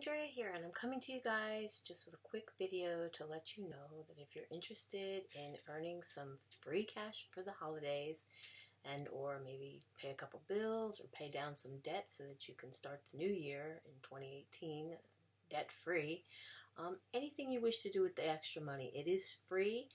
Andrea here, and I'm coming to you guys just with a quick video to let you know that if you're interested in earning some free cash for the holidays and or maybe pay a couple bills or pay down some debt so that you can start the new year in 2018 debt free, um, anything you wish to do with the extra money, it is free.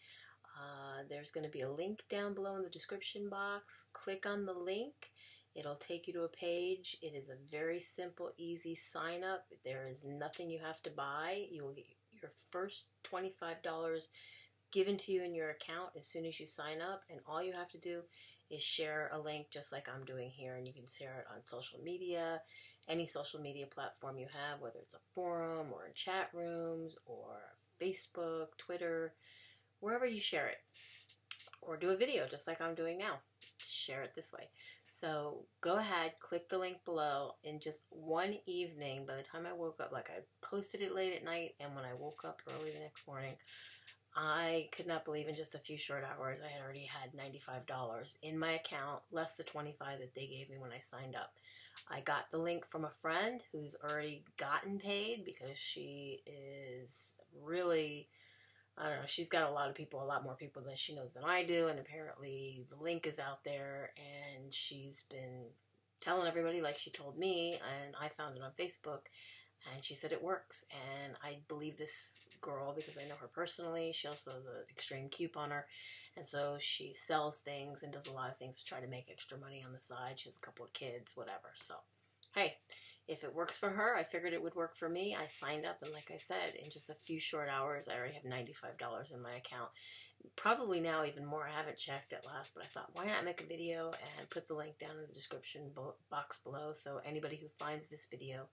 Uh, there's going to be a link down below in the description box. Click on the link It'll take you to a page. It is a very simple, easy sign up. There is nothing you have to buy. You will get your first $25 given to you in your account as soon as you sign up, and all you have to do is share a link just like I'm doing here, and you can share it on social media, any social media platform you have, whether it's a forum or in chat rooms or Facebook, Twitter, wherever you share it. Or do a video just like I'm doing now. Share it this way. So go ahead, click the link below. In just one evening, by the time I woke up, like I posted it late at night, and when I woke up early the next morning, I could not believe in just a few short hours I had already had $95 in my account, less the 25 that they gave me when I signed up. I got the link from a friend who's already gotten paid because she is really I don't know, she's got a lot of people, a lot more people than she knows than I do, and apparently the link is out there, and she's been telling everybody like she told me, and I found it on Facebook, and she said it works, and I believe this girl because I know her personally. She also has an extreme couponer, and so she sells things and does a lot of things to try to make extra money on the side. She has a couple of kids, whatever. So, hey, if it works for her, I figured it would work for me. I signed up, and like I said, in just a few short hours, I already have $95 in my account. Probably now even more. I haven't checked at last, but I thought, why not make a video and put the link down in the description box below so anybody who finds this video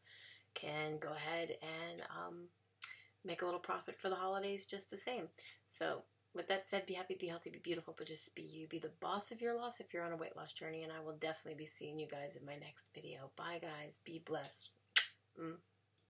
can go ahead and um, make a little profit for the holidays just the same. So with that said, be happy, be healthy, be beautiful, but just be you. Be the boss of your loss if you're on a weight loss journey. And I will definitely be seeing you guys in my next video. Bye, guys. Be blessed. Mm.